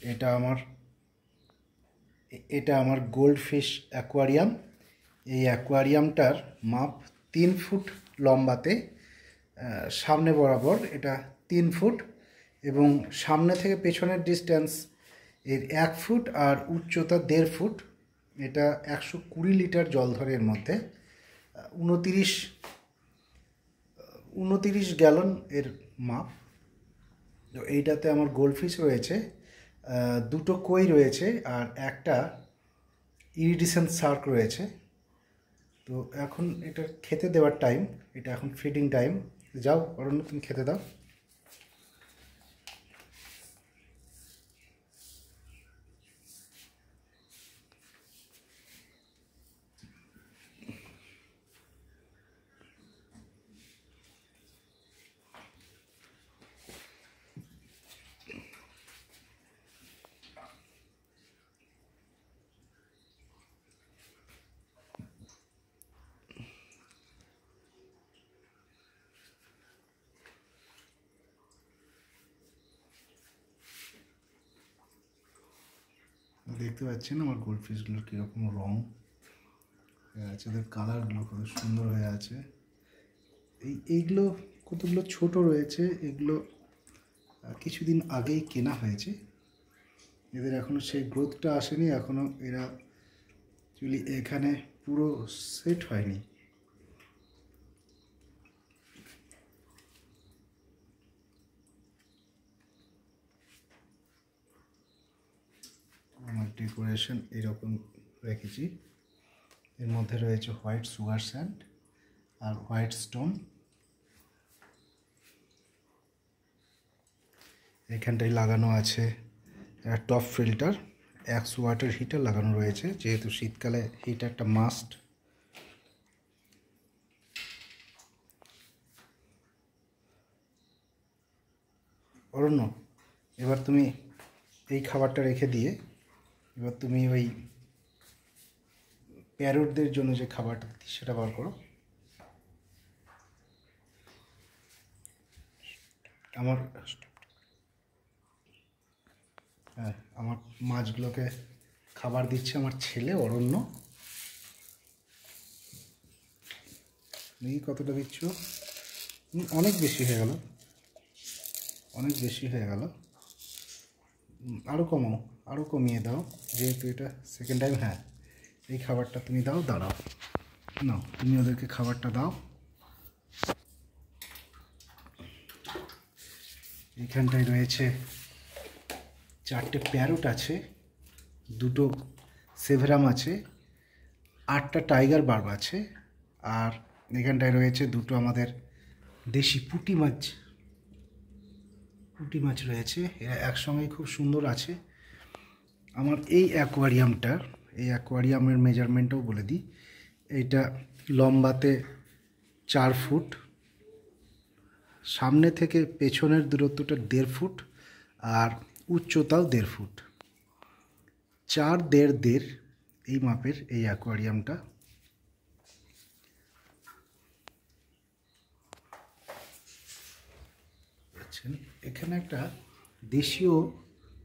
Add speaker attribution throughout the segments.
Speaker 1: এটা আমার এটা আমার গোল্ড ফিশ অ্যাকোয়ারিয়াম এই অ্যাকোয়ারিয়ামটার মাপ তিন ফুট লম্বাতে সামনে বরাবর এটা তিন ফুট এবং সামনে থেকে পেছনের ডিস্ট্যান্স এর এক ফুট আর উচ্চতা দেড় ফুট। এটা একশো কুড়ি লিটার জল ধরে এর মধ্যে। উনতিরিশ উনতিরিশ গ্যালন এর মাপ। এইটাতে আমার গোল্ডফিশ রয়েছে। আহ, দুটো কই রয়েছে আর একটা ইরিডিসেন্ট সার্ক রয়েছে। তো এখন এটা খেতে দেওয়ার টাইম এটা এখন ফিডিং টাইম যাও, অরণ্য, তুমি খেতে দাও। দেখতে পাচ্ছেন আমার গোল্ড ফিশগুলোর কীরকম রং। আছে, ওদের কালারগুলো কত সুন্দর হয়ে আছে। এই, এইগুলো কতগুলো ছোট রয়েছে, এগুলো কিছুদিন আগেই কেনা হয়েছে। এদের এখনও সেই গ্রোথটা আসেনি এখনও এরা অ্যাকচুয়ালি এখানে পুরো সেট হয়নি। ডেকোরেশন এরকম রেখেছি। এর মধ্যে রয়েছে হোয়াইট সুগার স্যান্ড আর হোয়াইট স্টোন। এখানটায় লাগানো আছে টপ ফিল্টার একশো ওয়াটের হিটার লাগানো রয়েছে, যেহেতু শীতকালে হিটারটা মাস্ট। অরণ্য, এবার তুমি এই খাবারটা রেখে দিয়ে এবার তুমি ওই প্যারোটদের জন্য যে খাবারটা সেটা বার করো। আমার হ্যাঁ আমার মাছগুলোকে খাবার দিচ্ছে আমার ছেলে অরণ্য। দেখি কতটা দিচ্ছ। অনেক বেশি হয়ে গেল। অনেক বেশি হয়ে গেল। আরও কমাও আরও কমিয়ে দাও, যেহেতু এটা সেকেন্ড টাইম হ্যাঁ এই খাবারটা তুমি দাও, দাঁড়াও, নাও, তুমি ওদেরকে খাবারটা দাও। এইখানটায় রয়েছে চারটে প্যারোট আছে, দুটো সেভরাম আছে, আটটা টাইগার বার্ব আছে, আর এখানটায় রয়েছে দুটো আমাদের দেশি পুঁটি মাছ পুঁটি মাছ রয়েছে, এরা একসঙ্গে খুব সুন্দর আছে। আমার এই অ্যাকোয়ারিয়ামটার এই অ্যাকোয়ারিয়ামের মেজারমেন্টও বলে দিই এইটা লম্বাতে চার ফুট, সামনে থেকে পেছনের দূরত্বটা দেড় ফুট আর উচ্চতাও দেড় ফুট। চার দেড় দেড় এই মাপের এই অ্যাকোয়ারিয়ামটা পাচ্ছেন এখানে একটা দেশীয়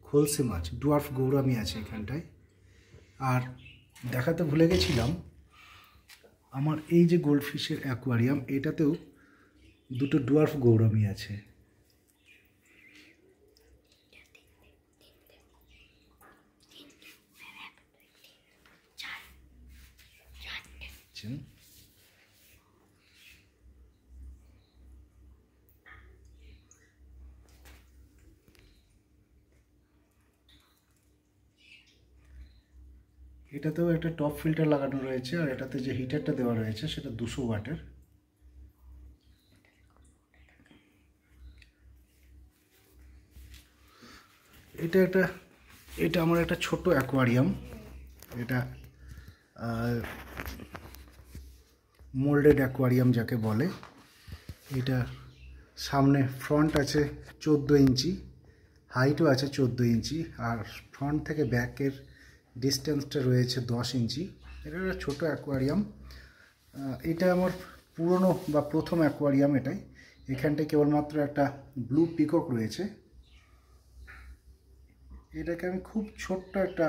Speaker 1: খোলসে মাছ ডুয়ার্ফ গৌরামি আছে এখানটায়। আর দেখাতে ভুলে গেছিলাম আমার এই যে গোল্ডফিশের অ্যাকোয়ারিয়াম এটাতেও দুটো ডুয়ার্ফ গৌরামি আছে? এটাতেও একটা টপ ফিল্টার লাগানো রয়েছে আর এটাতে যে হিটারটা দেওয়া রয়েছে সেটা দুশো ওয়াটের। এটা একটা, এটা আমার একটা ছোট অ্যাকোয়ারিয়াম এটা মোল্ডেড অ্যাকোয়ারিয়াম যাকে বলে। এটা সামনে ফ্রন্ট আছে চোদ্দ ইঞ্চি হাইটও আছে চোদ্দ ইঞ্চি, আর ফ্রন্ট থেকে ব্যাকের ডিস্টেন্সটা রয়েছে দশ ইঞ্চি। এটা একটা ছোটো অ্যাকোয়ারিয়াম এটা আমার পুরনো বা প্রথম অ্যাকোয়ারিয়াম এটাই। এখানটায় কেবলমাত্র একটা ব্লু পিকক রয়েছে। এটাকে আমি খুব ছোট্ট একটা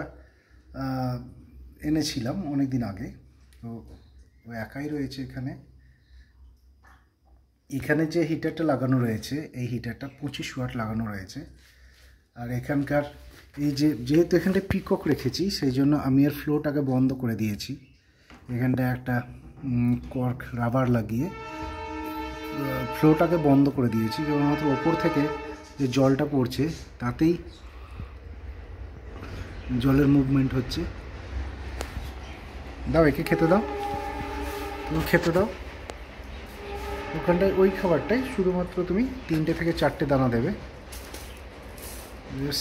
Speaker 1: এনেছিলাম অনেক দিন আগে। তো ও একাই রয়েছে এখানে। এখানে যে হিটারটা লাগানো রয়েছে, এই হিটারটা পঁচিশ ওয়াট লাগানো রয়েছে। আর এখানকার এই যে, যেহেতু এখানটা পিকক রেখেছি, সেই জন্য আমি এর ফ্লোটাকে বন্ধ করে দিয়েছি। এখানটায় একটা কর্ক রাবার লাগিয়ে ফ্লোটাকে বন্ধ করে দিয়েছি। কেবলমাত্র ওপর থেকে যে জলটা পড়ছে, তাতেই জলের মুভমেন্ট হচ্ছে। দাও, একে খেতে দাও। তুমি খেতে দাও। ওখানটায় ওই খাবারটাই শুধুমাত্র তুমি তিনটে থেকে চারটে দানা দেবে।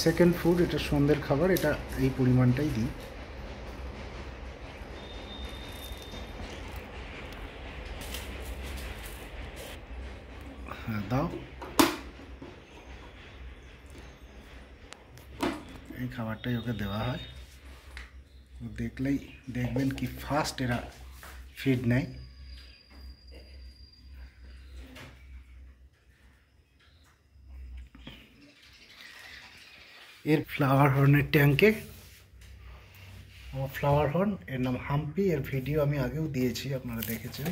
Speaker 1: সেকেন্ড ফুড এটা সন্ধ্যের খাবার, এটা এই পরিমাণটাই দিই। হ্যাঁ দাও। এই খাবারটাই ওকে দেওয়া হয়। ও দেখলেই দেখবেন কি ফাস্ট এরা ফিড নেয়। এর ফ্লাওয়ার হর্নের ট্যাঙ্কে আমার ফ্লাওয়ার হর্ন এর নাম হাম্পি এর ভিডিও আমি আগেও দিয়েছি, আপনারা দেখেছেন।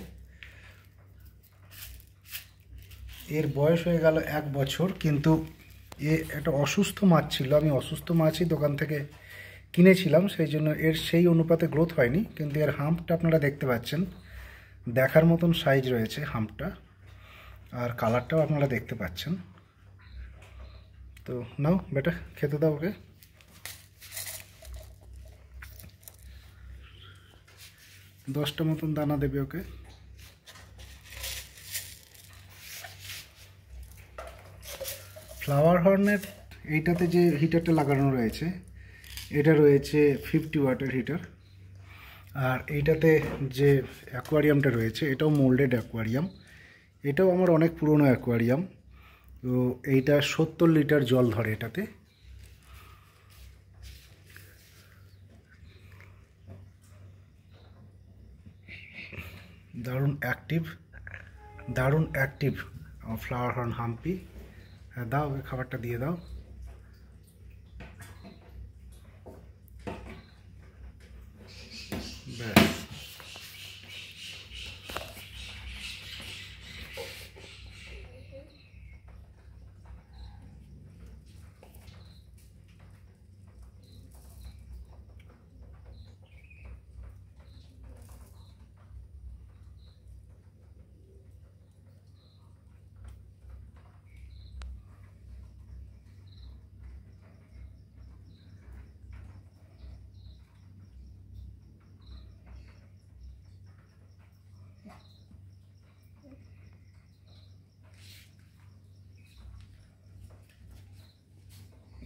Speaker 1: এর বয়স হয়ে গেল এক বছর, কিন্তু এ একটা অসুস্থ মাছ ছিল। আমি অসুস্থ মাছই দোকান থেকে কিনেছিলাম, সেই জন্য এর সেই অনুপাতে গ্রোথ হয়নি, কিন্তু এর হাম্পটা আপনারা দেখতে পাচ্ছেন। দেখার মতন সাইজ রয়েছে হাম্পটা আর কালারটাও আপনারা দেখতে পাচ্ছেন। তো নাও, বেটা, খেতে দাও ওকে। দশটা মতন দানা দেবে ওকে। ফ্লাওয়ার হর্নের এইটাতে যে হিটারটা লাগানো রয়েছে, এটা রয়েছে ফিফটি ওয়াটের হিটার। আর এইটাতে যে অ্যাকোয়ারিয়ামটা রয়েছে, এটাও মোল্ডেড অ্যাকোয়ারিয়াম। এটাও আমার অনেক পুরনো অ্যাকোয়ারিয়াম। তো এইটা সত্তর লিটার জল ধরে এটাতে। দারুণ অ্যাক্টিভ দারুণ অ্যাক্টিভ আমার ফ্লাওয়ার হর্ন হাম্পি। হ্যাঁ দাও খাবারটা দিয়ে দাও।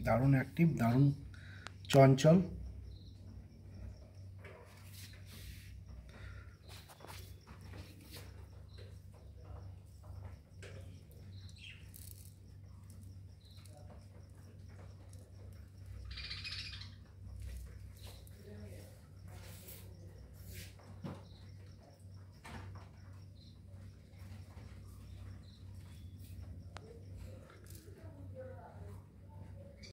Speaker 1: দারুণ অ্যাক্টিভ দারুণ চঞ্চল।